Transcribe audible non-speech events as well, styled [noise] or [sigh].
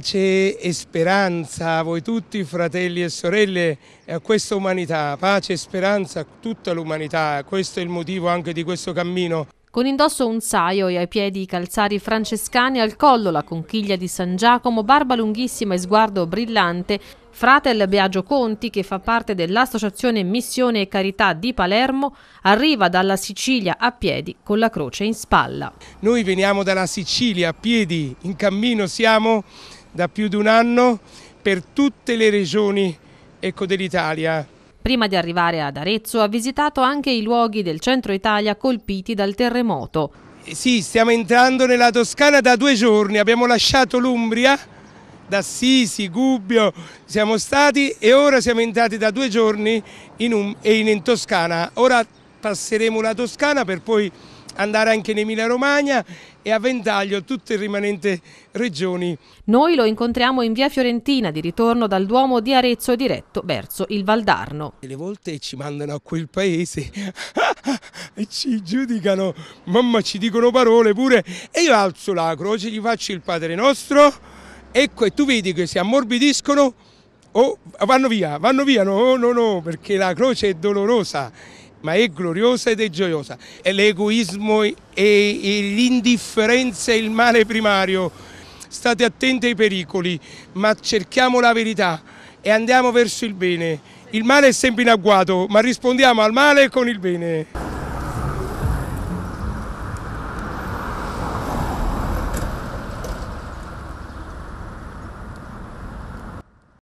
pace e speranza a voi tutti fratelli e sorelle e a questa umanità, pace e speranza a tutta l'umanità, questo è il motivo anche di questo cammino. Con indosso un saio e ai piedi i calzari francescani, al collo la conchiglia di San Giacomo, barba lunghissima e sguardo brillante, Fratel Biagio Conti, che fa parte dell'Associazione Missione e Carità di Palermo, arriva dalla Sicilia a piedi con la croce in spalla. Noi veniamo dalla Sicilia a piedi, in cammino siamo da più di un anno per tutte le regioni ecco, dell'Italia. Prima di arrivare ad Arezzo ha visitato anche i luoghi del centro Italia colpiti dal terremoto. Sì, stiamo entrando nella Toscana da due giorni, abbiamo lasciato l'Umbria, da Assisi, Gubbio, siamo stati e ora siamo entrati da due giorni in, um, in, in Toscana. Ora passeremo la Toscana per poi andare anche in Emilia Romagna e a Ventaglio, tutte le rimanenti regioni. Noi lo incontriamo in via Fiorentina di ritorno dal Duomo di Arezzo diretto verso il Valdarno. Le volte ci mandano a quel paese [laughs] e ci giudicano, mamma ci dicono parole pure. E io alzo la croce, gli faccio il Padre Nostro, ecco e tu vedi che si ammorbidiscono. O oh, vanno via, vanno via, no, no, no, perché la croce è dolorosa ma è gloriosa ed è gioiosa. È l'egoismo e, l'indifferenza è il male primario. State attenti ai pericoli, ma cerchiamo la verità e andiamo verso il bene. Il male è sempre in agguato, ma rispondiamo al male con il bene.